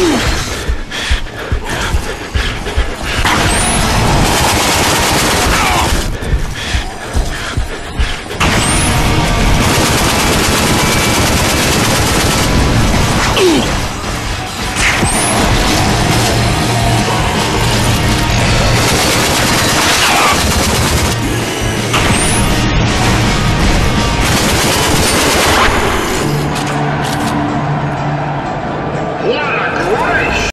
Ooh.